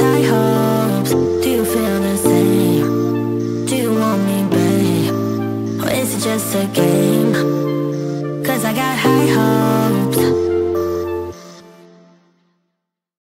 I got. Do you feel the same? Do you want me, babe? Or is it just a game? Cause I got high hopes.